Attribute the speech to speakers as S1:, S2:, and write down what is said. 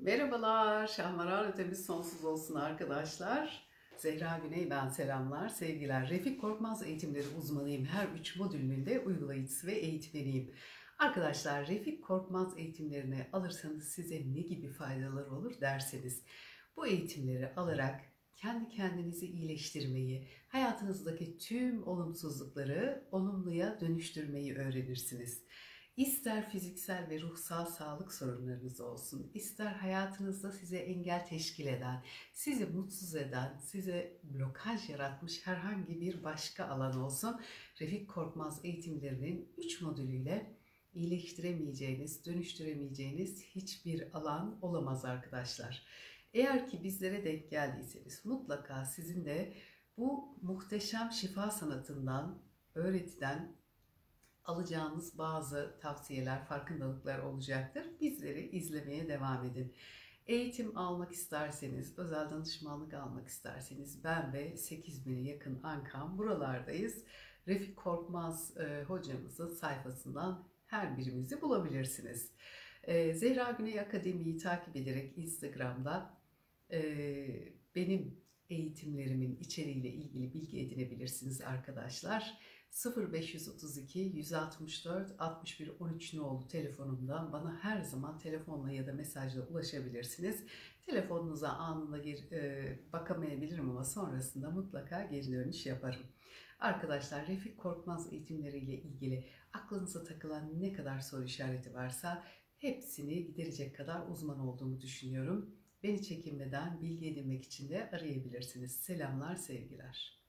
S1: Merhabalar, şahmaran ötemiz sonsuz olsun arkadaşlar. Zehra Güney ben selamlar, sevgiler. Refik Korkmaz eğitimleri uzmanıyım. Her üç modülümün de uygulayıcısı ve eğitmeniyim. Arkadaşlar Refik Korkmaz eğitimlerini alırsanız size ne gibi faydalar olur derseniz bu eğitimleri alarak kendi kendinizi iyileştirmeyi, hayatınızdaki tüm olumsuzlukları olumluya dönüştürmeyi öğrenirsiniz. İster fiziksel ve ruhsal sağlık sorunlarınız olsun, ister hayatınızda size engel teşkil eden, sizi mutsuz eden, size blokaj yaratmış herhangi bir başka alan olsun, Refik Korkmaz eğitimlerinin 3 modülüyle iyileştiremeyeceğiniz, dönüştüremeyeceğiniz hiçbir alan olamaz arkadaşlar. Eğer ki bizlere denk geldiyseniz mutlaka sizin de bu muhteşem şifa sanatından, öğretiden alacağınız bazı tavsiyeler, farkındalıklar olacaktır. Bizleri izlemeye devam edin. Eğitim almak isterseniz, özel danışmanlık almak isterseniz ben ve 8000'e yakın Ankam buralardayız. Refik Korkmaz e, hocamızın sayfasından her birimizi bulabilirsiniz. E, Zehra Güney Akademi'yi takip ederek Instagram'da e, benim eğitimlerimin içeriğiyle ilgili bilgi edinebilirsiniz arkadaşlar. 0532 164 61 13 nolu telefonumdan bana her zaman telefonla ya da mesajla ulaşabilirsiniz. Telefonunuza anında gir, e, bakamayabilirim ama sonrasında mutlaka geri dönüş yaparım. Arkadaşlar Refik Korkmaz eğitimleriyle ilgili aklınıza takılan ne kadar soru işareti varsa hepsini giderecek kadar uzman olduğumu düşünüyorum. Beni çekinmeden bilgi edinmek için de arayabilirsiniz. Selamlar, sevgiler.